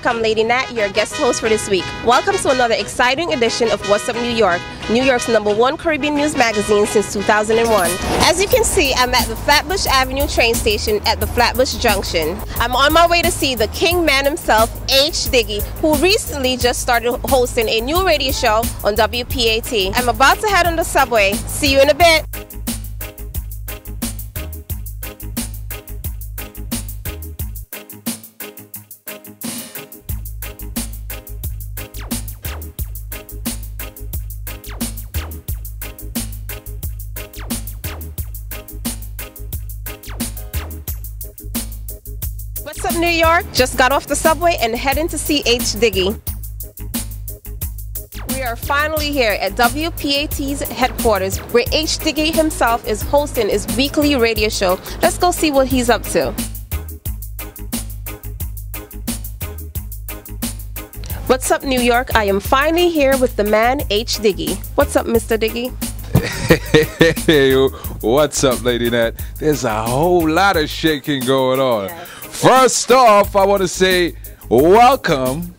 York? I'm Lady Nat, your guest host for this week. Welcome to another exciting edition of What's Up, New York, New York's number one Caribbean news magazine since 2001. As you can see, I'm at the Flatbush Avenue train station at the Flatbush Junction. I'm on my way to see the king man himself, H. Diggy, who recently just started hosting a new radio show on WPAT. I'm about to head on the subway. See you in a bit. New York? Just got off the subway and heading to see H. Diggy. We are finally here at WPAT's headquarters where H. Diggy himself is hosting his weekly radio show. Let's go see what he's up to. What's up, New York? I am finally here with the man H. Diggy. What's up, Mr. Diggy? Hey, what's up, Lady Nat? There's a whole lot of shaking going on. Yes. First off, I want to say welcome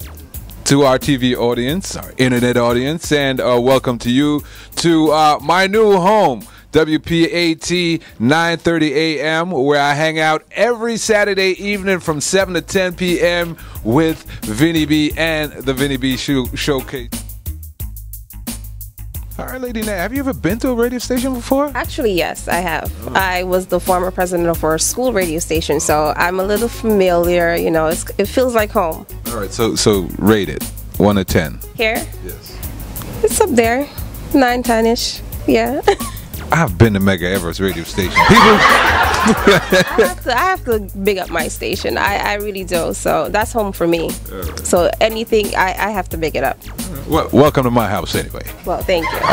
to our TV audience, our internet audience, and uh, welcome to you to uh, my new home. WPAT 9:30 a.m. where I hang out every Saturday evening from 7 to 10 p.m. with Vinny B and the Vinny B Show- Showcase. All right, Lady Nat, have you ever been to a radio station before? Actually, yes, I have. I was the former president of our school radio station, so I'm a little familiar. You know, it's, it feels like home. All right, so so rate it one to ten. Here, Yes. it's up there, nine, ten ish. Yeah. I've been to Medgar Evers radio station. People, I, have to, I have to big up my station. I, I really do. So that's home for me. So anything, I, I have to big it up. well, welcome to my house anyway. Well, thank you.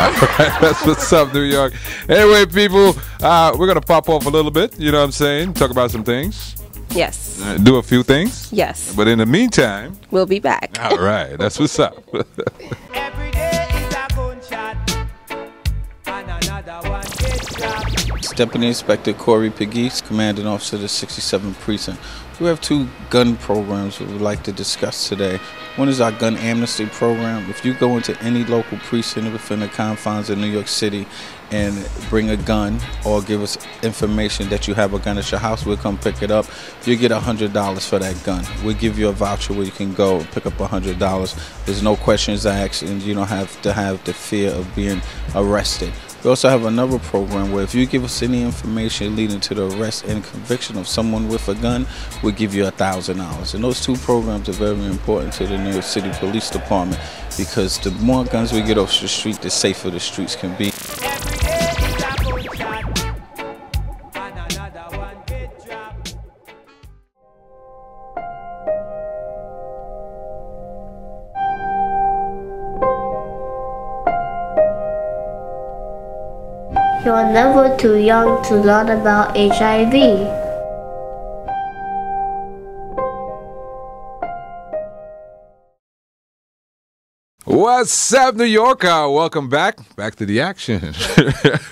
That's what's up, New York. Anyway, people, uh, we're gonna pop off a little bit. You know what I'm saying? Talk about some things, Yes. uh, do a few things. Yes. But in the meantime, We'll be back. all right, that's what's up. Deputy Inspector Corey Pegues, Commanding Officer of the 67th Precinct. We have two gun programs we would like to discuss today. One is our gun amnesty program. If you go into any local precinct within the confines of New York City and bring a gun or give us information that you have a gun at your house, we'll come pick it up. You get $100 for that gun. We'll give you a voucher where you can go and pick up $100. There's no questions asked, and you don't have to have the fear of being arrested. We also have another program where if you give us any information leading to the arrest and conviction of someone with a gun, we'll give you a thousand dollars. And those two programs are very important to the New York City Police Department because the more guns we get off the street, the safer the streets can be. Never too young to learn about HIV. What's up, New York? Uh, welcome back, back to the action,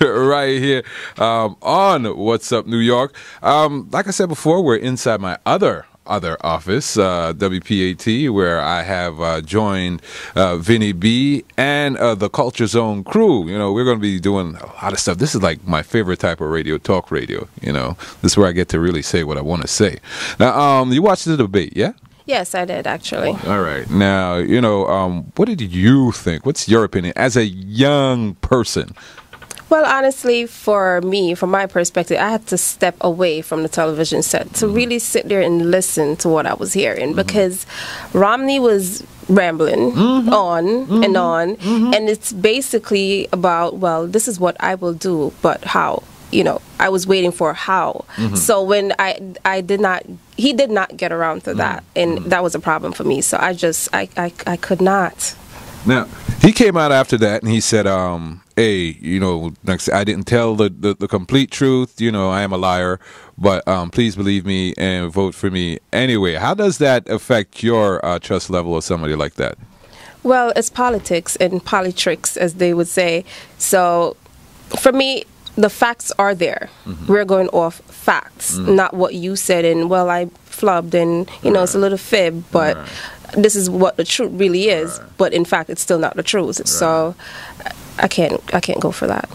right here um, on What's Up, New York. Um, like I said before, we're inside my other other office, uh, WPAT, where I have uh, joined uh, Vinny B and uh, the Culture Zone crew. You know, we're going to be doing a lot of stuff. This is like my favorite type of radio, talk radio. You know, this is where I get to really say what I want to say. Now, um, you watched the debate, yeah? Yes, I did actually. All right. Now, you know, um, what did you think? What's your opinion as a young person? Well, honestly, for me, from my perspective, I had to step away from the television set to mm-hmm. really sit there and listen to what I was hearing mm-hmm. because Romney was rambling mm-hmm. on and on, and it's basically about, well, this is what I will do, but how? You know, I was waiting for how. So when I I did not, he did not get around to that, and that was a problem for me. So I just I I, I could not. Now, he came out after that and he said, um, hey, you know, I didn't tell the, the, the complete truth. You know, I am a liar, but um, please believe me and vote for me anyway. How does that affect your uh, trust level of somebody like that? Well, it's politics and politics, as they would say. So, for me, the facts are there. We're going off facts, not what you said. And well, I flubbed and you know it's a little fib. But this is what the truth really is. But in fact, it's still not the truth. So I can't I can't go for that.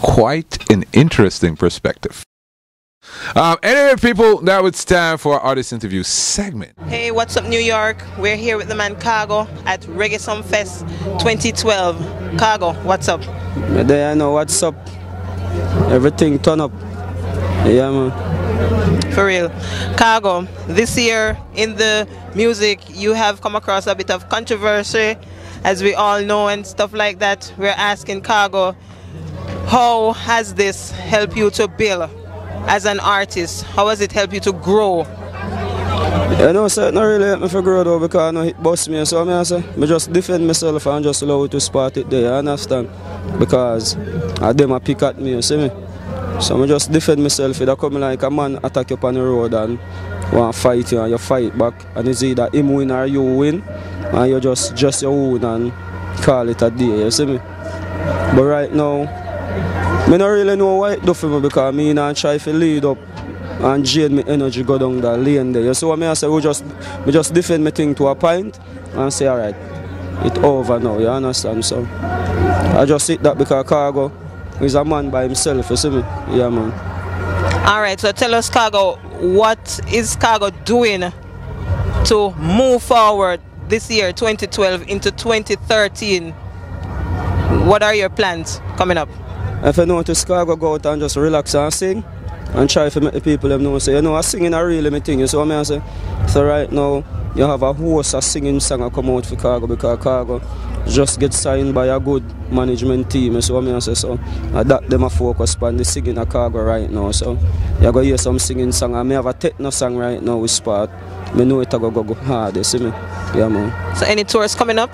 Quite an interesting perspective. Um, anyway, people, now it's time for our artist interview segment. Hey, what's up, New York? We're here with the man Cargo at Reggae Sumfest 2012. Cargo, what's up? But there I know what's up. Everything turn up. Yeah man. For real. Cargo, this year in the music, you have come across a bit of controversy, as we all know, and stuff like that. We're asking Cargo, how has this helped you to build as an artist? How has it helped you to grow? Know, so it not really help me for grow though because I know it bust me. So I say, me just defend myself and just allow it to spot it there, you understand? Because I them a pick at me, you see me? So I just defend myself. If I come like a man attack you on the road and want to fight you and you fight back and it's either him win or you win and you just just your own and call it a day, you see me? But right now, me not really know why it do for me because me not try to lead up and drain me energy go down that lane there. You see what me I say? We just we just defend my thing to a point and say alright, it over now, you understand? So I just sit that because Cargo is a man by himself, you see me? Yeah man. All right, so tell us, Cargo, what is Cargo doing to move forward this year, 2012, into 2013? What are your plans coming up? If you notice Cargo go out and just relax and sing and try to make the people them know say, you know, I singing a really me thing, you see what I say? So right now you have a host of singing song come out for Cargo because Cargo just get signed by a good management team, see what I say? So uh, that them a focus on the singing a Cargo right now. So you go hear some singing song and me have a techno song right now with Spot. Me know it a go go go hard, you see me? Yeah man. So, any tours coming up?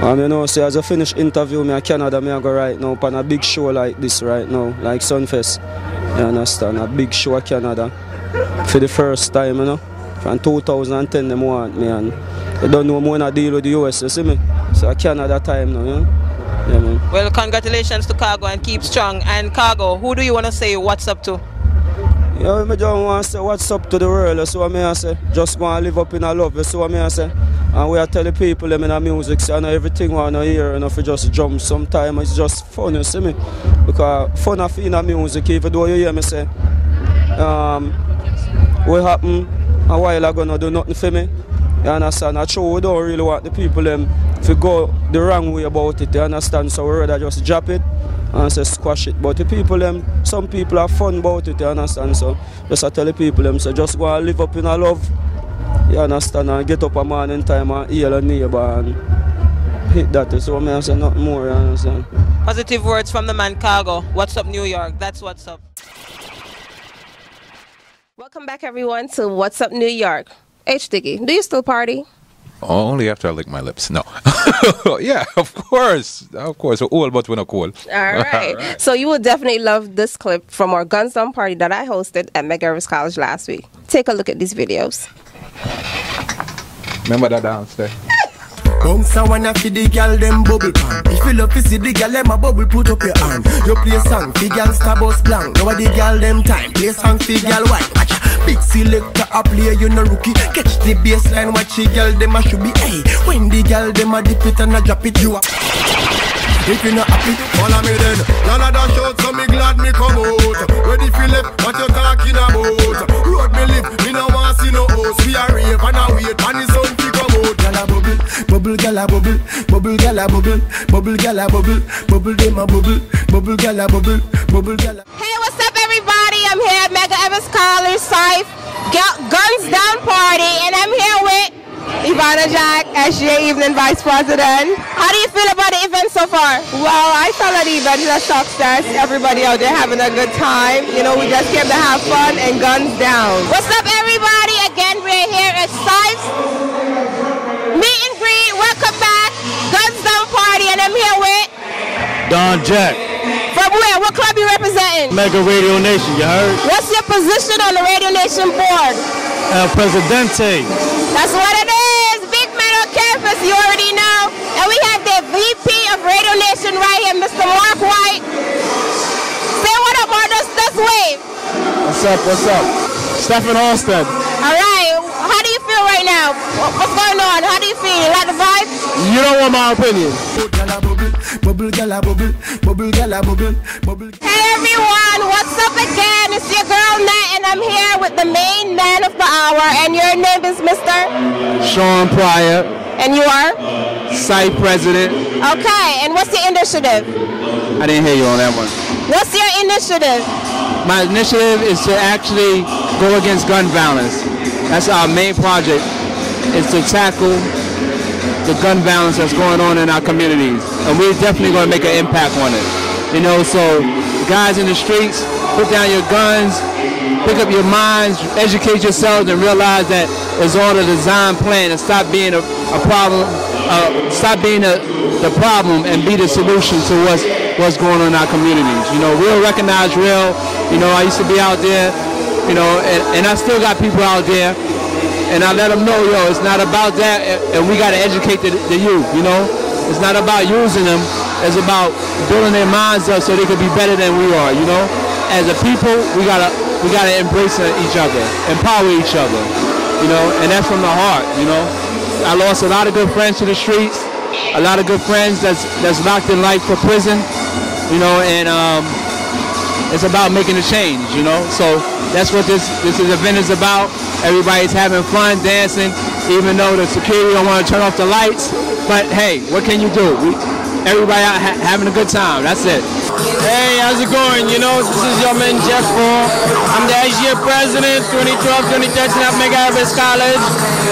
Um, you know, say as I finish interview me in Canada, me I go right now on a big show like this right now, like Sumfest. You understand? A big show in Canada for the first time, you know. From 2010 them want me and they don't know more than I deal with the US, you see me? So Canada time now, you know. Yeah man. Well, congratulations to Cargo and keep strong. And Cargo, who do you want to say what's up to? Know, me just want to say what's up to the world, you see what me I say? Just want to live up in a love, you see what me I say? And we are telling people them in our music, say, I know everything want to hear, and if you just jump sometimes, it's just fun, you see me? Because fun of in our music, even though you hear me say, um, what happened a while ago, no do nothing for me. You understand? I true, we don't really want the people them to go the wrong way about it, you understand? So we rather just drop it and say squash it. But the people them, some people are fun about it, you understand? So just I tell the people them, so just go and live up in a love. You understand? And get up a morning time and heal a neighbor and hit that. So I say nothing more, you understand? Positive words from the man Cargo. What's up, New York? That's what's up. Welcome back, everyone, to What's Up New York. H Diggy, do you still party? Oh, only after I lick my lips. No. yeah, of course. Of course. All but when I call. All right. So you will definitely love this clip from our Guns Down party that I hosted at Medgar Evers College last week. Take a look at these videos. Remember that dance there? Bounce a wanna fi the gal dem bubble pan If you love to see the gal dem a bubble put up your hand You play song fi gal star bus blank Now the gal dem time Play song fi gal white Watch ya. Big selector a play you no rookie Catch the baseline watch the gal dem a should be Hey when the gal dem a dip it and a drop it you a if you not happy, follow me then. None of that shout, so me glad me come out. Ready Philip, what you talking about? Road me live, me no want see no host. We a rave and a wait, and the sun fi come out. Gyal a bubble, bubble gyal a bubble, bubble gyal a bubble, bubble a bubble, bubble dem a bubble, bubble gyal a bubble, bubble gyal. Hey, what's up, everybody? I'm here at Medgar Evers College Scythe Guns Down Party, and I'm here with Ivana Jack, SGA Evening Vice President. How do you feel about the event so far? Well, I felt that the event is a success. Everybody out there having a good time. You know, we just came to have fun and guns down. What's up, everybody? Again, we're here at Scythe Meet and Greet. Welcome back. Guns Down Party, and I'm here with. Don Jack, From where? What club you representing? Medgar Radio Nation, you heard? What's your position on the Radio Nation board? El Presidente. That's what it is. Big man on campus, you already know. And we have the VP of Radio Nation right here, Mr. Mark White. Say what up, Mark. Let's, let's wave. What's up, what's up? Stephen Halstead. All right. What- What's going on? How do you feel? You like the vibe? You don't want my opinion. Bubble gala bubble, bubble gala bubble, bubble. Hey everyone, what's up again? It's your girl Nat, and I'm here with the main man of the hour. And your name is Mr. Sean Pryor, And you are? site president. Okay. And what's your initiative? I didn't hear you on that one. What's your initiative? My initiative is to actually go against gun violence. That's our main project, is to tackle the gun violence that's going on in our communities. And we're definitely going to make an impact on it. You know, so guys in the streets, put down your guns, pick up your minds, educate yourselves, and realize that it's all a design plan and stop being a, a problem, uh, stop being a, the problem and be the solution to what's, what's going on in our communities. You know, real recognize real. You know, I used to be out there, you know, and, and I still got people out there and I let them know, yo, it's not about that, and- and we got to educate the, the youth, you know? It's not about using them, it's about building their minds up so they can be better than we are, you know? As a people, we gotta we gotta embrace each other, empower each other, you know, and that's from the heart, you know? I lost a lot of good friends to the streets, a lot of good friends that's that's locked in life for prison, you know, and um, it's about making a change, you know. So that's what this this event is about. Everybody's having fun, dancing, even though the security don't want to turn off the lights. But hey, what can you do? We, everybody out ha- having a good time. That's it. Hey, how's it going? You know, this is your man Jeff Paul. I'm the SGA president 2012-2013 at Medgar Evers College.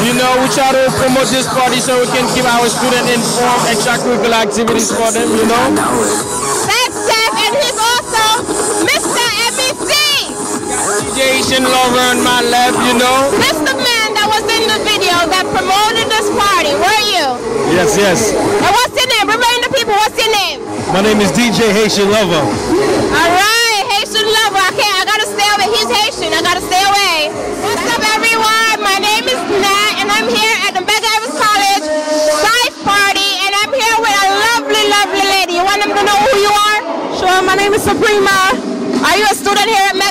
You know, we try to promote this party so we can keep our students informed, and extracurricular activities for them, you know. That's Jeff, and he's also Mr. MEC. DJ Haitian lover on my left, you know. That's in the video that promoted this party. Were you? Yes, yes. And what's your name? Remind the people, what's your name? My name is DJ Haitian Lover. All right, Haitian lover. I can't. I gotta stay away. He's Haitian. I gotta stay away. What's up, everyone? My name is Nat, and I'm here at the Medgar Evers College Scythe Party, and I'm here with a lovely, lovely lady. You want them to know who you are? Sure. My name is Suprema. Are you a student here at Medgar?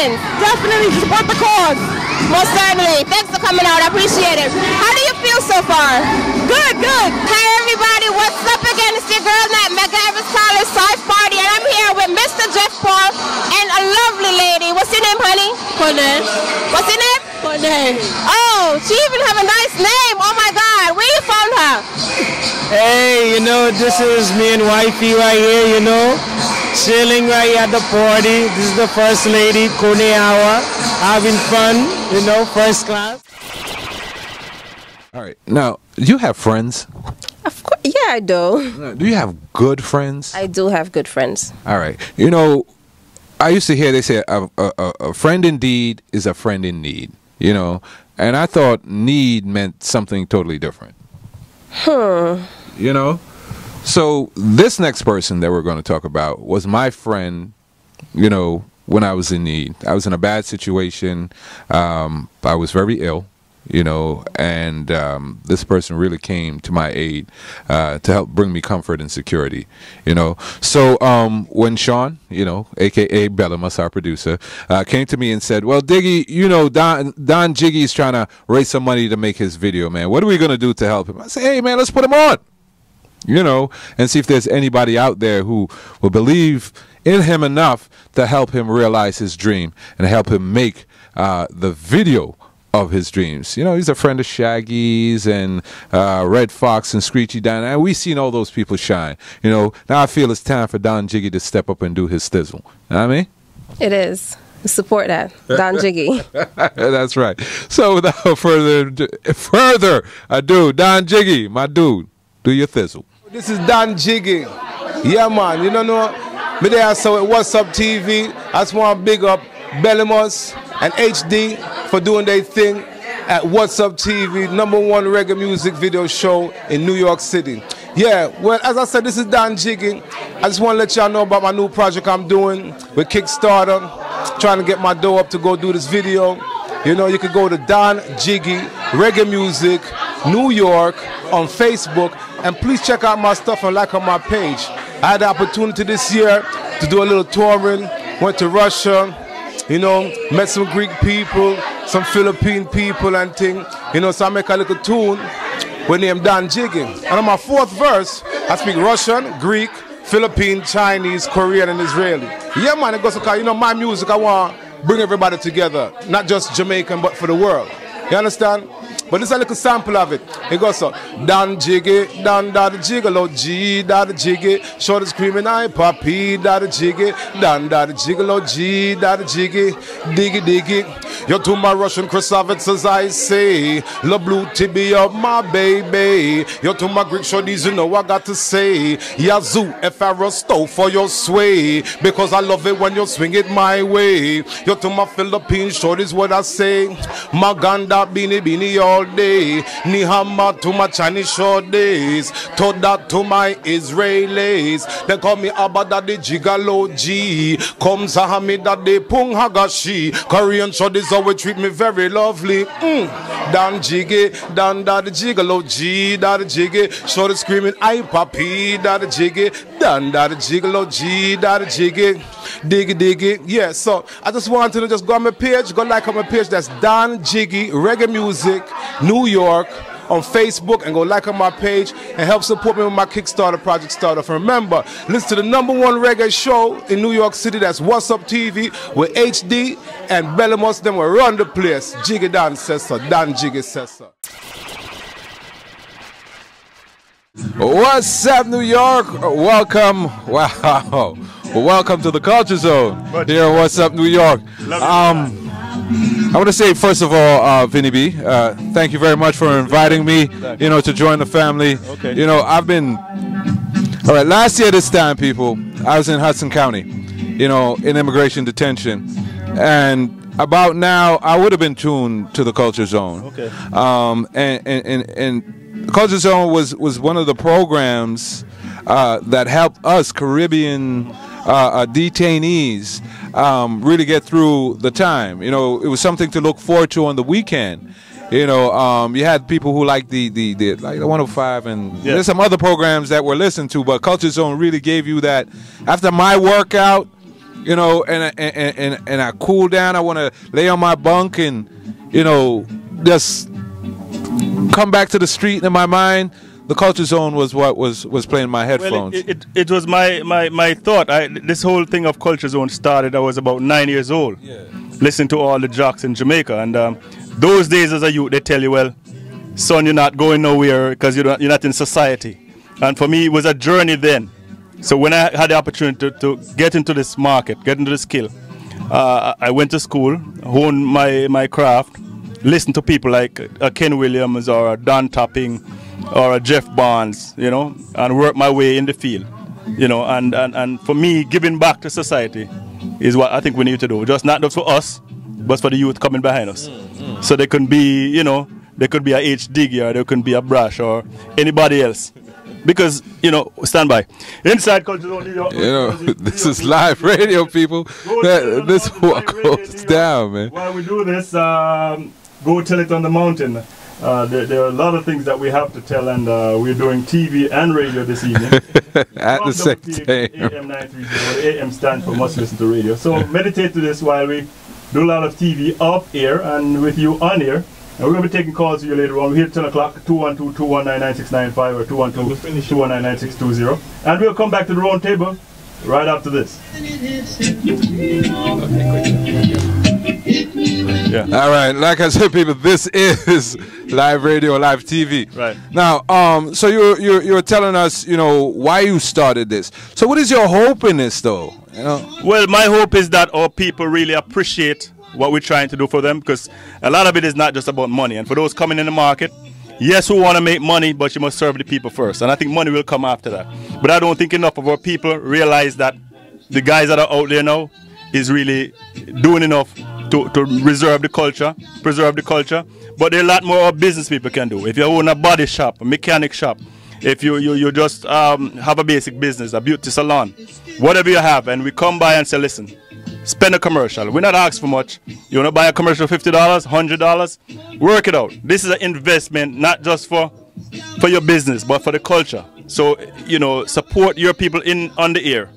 Support. Definitely support the cause. Most certainly. Thanks for coming out. I appreciate it. How do you feel so far? Good, good. Hi, everybody. What's up again? It's your girl Nat, Medgar Evers College Side Party, and I'm here with Mr. Jeff Paul and a lovely lady. What's your name, honey? Cornell. What's your name? Cornell. Oh, she even have a nice name. Oh my God. Where you found her? Hey, you know, this is me and wifey right here, you know. Chilling right at the party. This is the first lady, Kone Hour. Having fun, you know, first class. All right. Now, do you have friends? Of course. Yeah, I do. Do you have good friends? I do have good friends. All right. You know, I used to hear they say a, a, a, a friend indeed is a friend in need. You know, and I thought need meant something totally different. Hmm. You know, so this next person that we're going to talk about was my friend. You know, when I was in need, I was in a bad situation. Um, I was very ill. You know, and um, this person really came to my aid uh, to help bring me comfort and security. You know, so um, when Sean, you know, aka Bellamus, our producer, uh, came to me and said, "Well, Diggy, you know, Don Don Jiggy's trying to raise some money to make his video, man. What are we gonna do to help him?" I said, "Hey, man, let's put him on." You know, and see if there's anybody out there who will believe in him enough to help him realize his dream and help him make uh, the video of his dreams. You know, he's a friend of Shaggy's and uh, Red Fox and Screechy Dan, and we've seen all those people shine. You know, now I feel it's time for Don Jiggy to step up and do his thizzle. You know what I mean? It is. Support that. Don Jiggy. That's right. So without further ado, further ado, Don Jiggy, my dude, do your thizzle. This is Don Jiggy. Yeah, man. You don't know, me there so What's Up TV. I just want to big up Bellimos and HD for doing their thing at What's Up TV, number one reggae music video show in New York City. Yeah, well, as I said, this is Don Jiggy. I just want to let y'all know about my new project I'm doing with Kickstarter, trying to get my dough up to go do this video. You know, you could go to Don Jiggy Reggae Music New York on Facebook, and please check out my stuff and like on my page. I had the opportunity this year to do a little touring. Went to Russia, You know, met some Greek people, some Philippine people and thing. You know, so I make a little tune with name Dan Jiggy. And on my fourth verse, I speak Russian, Greek, Philippine, Chinese, Korean, and Israeli. Yeah, man, it goes because you know my music. I want to bring everybody together, not just Jamaican, but for the world. You understand? But this is a little sample of it. It goes so Dan jiggy, dan da the gigolo, G da jiggy, short screaming I papi da jiggy, dan da the gigolo, G da jiggy, diggy diggy. You're to my Russian Krasavits as I say, La blue tibia my baby. You're to my Greek shorties, you know I got to say. Yazoo, if I rosto for your sway, because I love it when you swing it my way. You're to my Philippine shorties, what I say. Maganda bini bini all day. Nihama to my Chinese short days. Toda to my Israelis. They call me Abada the Gigalo G. Come Sahami that they Pung Hagashi. Korean shorties always treat me very lovely. Mm. Dan Jiggy, Dan da the Gigalo G, da the Jiggy. Shorty screaming, I papi, da the Jiggy. Dan da the Gigalo G, da the Jiggy. Diggy diggy. Yeah, so I just wanted to just go on my page, go like on my page. That's Dan Jiggy Reggae Music, New York on Facebook and go like on my page and help support me with my Kickstarter project startup. And remember, listen to the number one reggae show in New York City. That's What's Up TV with HD and Bellamos. Then we run the place. Jiggy Dan says so. Dan Jiggy says so. What's up, New York? Welcome. Wow. Welcome to the Culture Zone here What's Up, New York. Um, I want to say, first of all, uh, Vinny B, uh, thank you very much for inviting me, you know, to join the family. Okay. You know, I've been, all right, last year this time, people, I was in Hudson County, you know, in immigration detention. And about now, I would have been tuned to the Culture Zone. Okay. Um, and, and, and, and the Culture Zone was, was one of the programs uh, that helped us Caribbean uh, uh, detainees um, really get through the time. You know, it was something to look forward to on the weekend. You know, um, you had people who like the the, the like the 105 and Yeah. there's some other programs that were listened to, but Culture Zone really gave you that after my workout. You know, and and and, and I cool down. I want to lay on my bunk and you know just come back to the street in my mind. The Culture Zone was what was was playing my headphones. Well, it, it, it was my, my, my thought. I, this whole thing of Culture Zone started, I was about nine years old. Listening to all the jocks in Jamaica. And um, those days as a youth, they tell you, well, son, you're not going nowhere because you're not, you're not in society. And for me, it was a journey then. So when I had the opportunity to, to get into this market, get into the skill, uh, I went to school, honed my, my craft, listened to people like uh, Ken Williams or Don Topping or a Jeff Barnes, you know, and work my way in the field, you know, and, and, and for me, giving back to society is what I think we need to do. Just not just for us, but for the youth coming behind us. So they can be, you know, they could be a H Diggy or they could be a Brush or anybody else. Because, you know, stand by. Inside Culture Zone New York. You know, this is live radio, people. That- This is what goes down, man. While we do this, um, go tell it on the mountain. Uh, there, there are a lot of things that we have to tell, and uh, we're doing TV and radio this evening. At the same time. AM 930. The AM stands for must listen to radio. So meditate to this while we do a lot of TV off air and with you on air. And we're going to be taking calls to you later on. We're here at 10 o'clock, 212 219 9695 or 212 219 9620. And we'll come back to the round table right after this. Yeah. All right, like I said, people, this is live radio, live TV. Right. Now, um, so you're you're you're telling us, you know, why you started this. So, what is your hope in this, though? You know, Well, my hope is that our people really appreciate what we're trying to do for them because a lot of it is not just about money. And for those coming in the market, yes, we want to make money, but you must serve the people first. And I think money will come after that. But I don't think enough of our people realize that the guys that are out there now is really doing enough to, to reserve the culture, preserve the culture. But there are a lot more business people can do. If you own a body shop, a mechanic shop, if you, you, you just um, have a basic business, a beauty salon, whatever you have, and we come by and say, listen, spend a commercial. We're not asking for much. You want to buy a commercial $50, $100? Work it out. This is an investment not just for for your business, but for the culture. So, you know, support your people in on the air.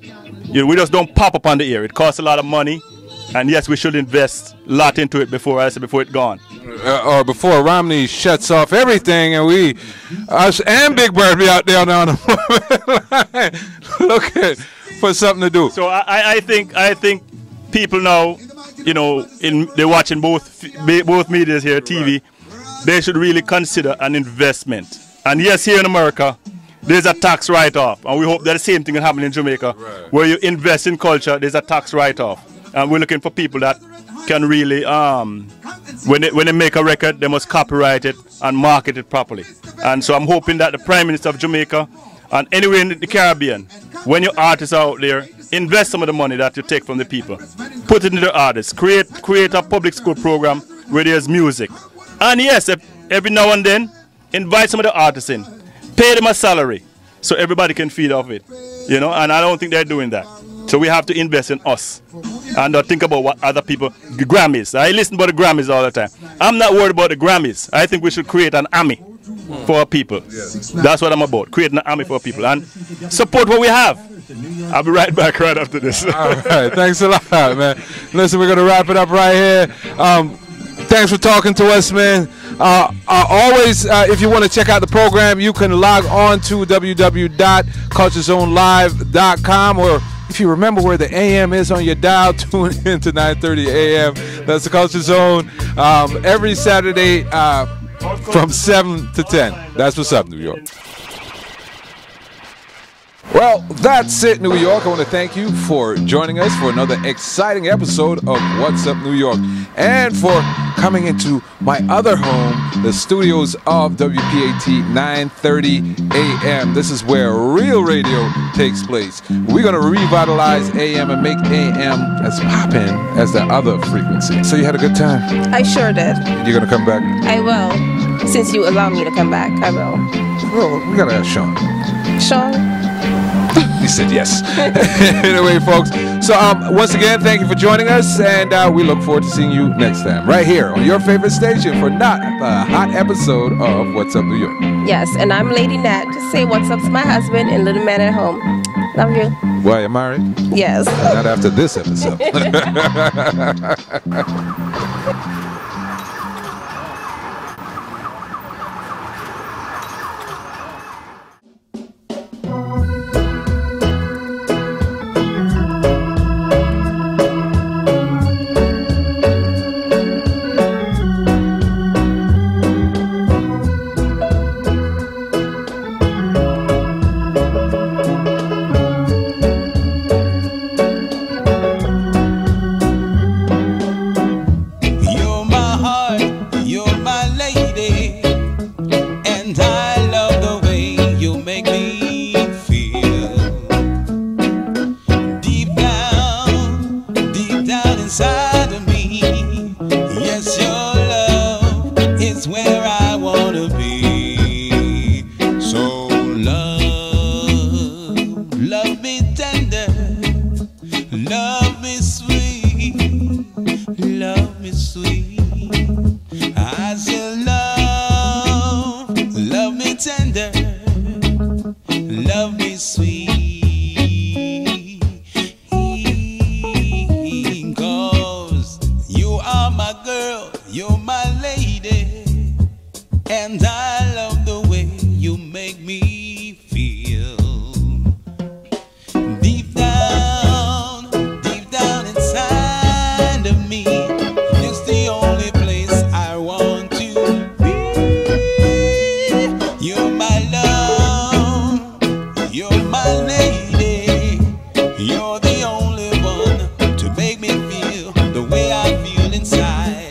You know, we just don't pop up on the air. It costs a lot of money And yes, we should invest a lot into it before I said before it's gone. uh, or before Romney shuts off everything, and we, us and Big Bird be out there on the looking for something to do. So I, I- think I think people now, you know, in they're watching both both medias here, TV. They should really consider an investment. And yes, here in America, there's a tax write-off, and we hope that the same thing will happen in Jamaica, where you invest in culture. There's a tax write-off, and we're looking for people that can really, um, when they, when they make a record, they must copyright it and market it properly. And so I'm hoping that the Prime Minister of Jamaica and anywhere in the Caribbean, when your artists are out there, invest some of the money that you take from the people, put it into the artists, create create a public school program where there's music, and yes, every now and then, invite some of the artists in, pay them a salary, so everybody can feed off it, you know. And I don't think they're doing that. So we have to invest in us and not think about what other people. The Grammys. I listen about the Grammys all the time. I'm not worried about the Grammys. I think we should create an army for people. That's what I'm about. Creating an army for people and support what we have. I'll be right back right after this. All right, thanks a lot, man. Listen, we're gonna wrap it up right here. Um, thanks for talking to us, man. Uh, uh, always, uh, if you want to check out the program, you can log on to www.culturezonelive.com or if you remember where the AM is on your dial, tune in to 9:30 AM. That's the Culture Zone um, every Saturday uh, from 7 to 10. That's what's up, New York. Well, that's it, New York. I want to thank you for joining us for another exciting episode of What's Up New York and for coming into my other home, the studios of WPAT 930 AM. This is where real radio takes place. We're going to revitalize AM and make AM as poppin' as the other frequency. So you had a good time? I sure did. You're going to come back? I will. Since you allow me to come back, I will. Well, we got to ask Sean. Sean? He said yes. anyway, folks. So, um, once again, thank you for joining us, and uh, we look forward to seeing you next time, right here on your favorite station for not a hot episode of What's Up New York. Yes, and I'm Lady Nat. Just say what's up to my husband and little man at home. Love you. Why, you married? Yes. Not after this episode. inside,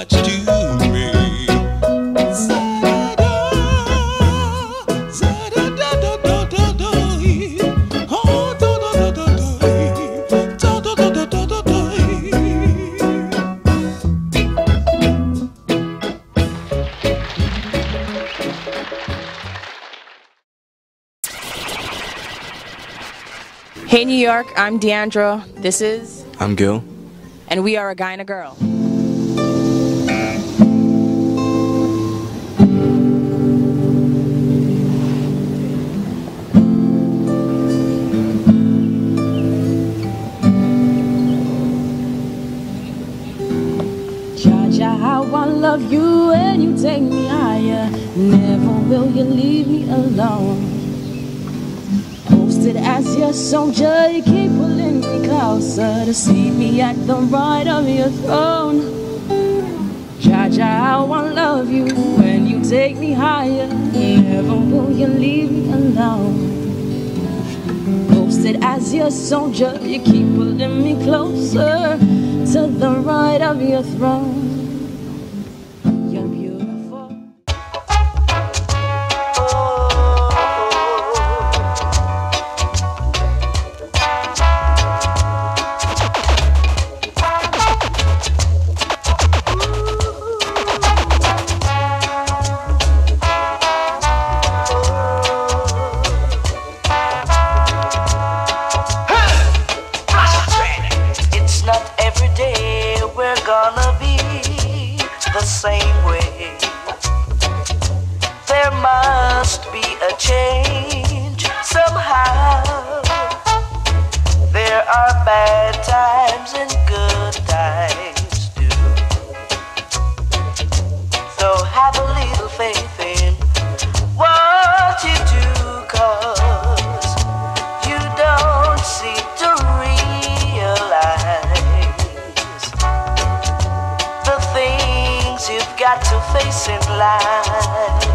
much to me. Hey, New York, I'm Deandra. This is, I'm Gil. and we are a guy and a girl. Love you and you take me higher. Never will you leave me alone. Posted as your soldier, you keep pulling me closer to see me at the right of your throne. Jaja, how I love you when you take me higher. Never will you leave me alone. Posted as your soldier, you keep pulling me closer to the right of your throne. Same way. There must be a change somehow. There are bad times and good times too. So have a little faith in what you do, got to face in life.